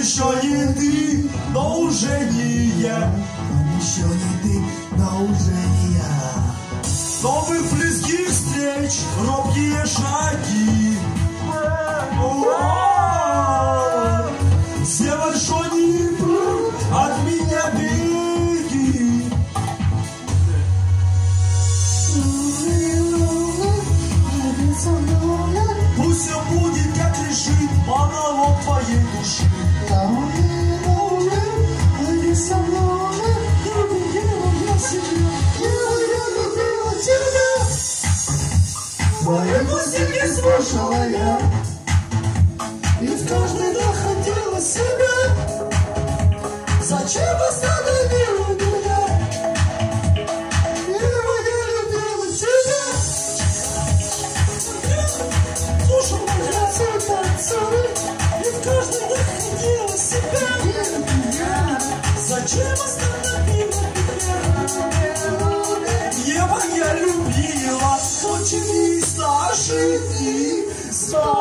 еще не ты, но уже не я. Он еще не ты, но уже не я. Новых близких встреч, робкие шаги. Сделай что-нибудь, от меня беги. Пусть все будет, как решит монолог твоей души. Мысли не слушала я. И в каждый находила себя Зачем остановила меня? Я не любила тебя. Слушала я тебя целый. И в каждый находила себя Зачем остановила меня? Só.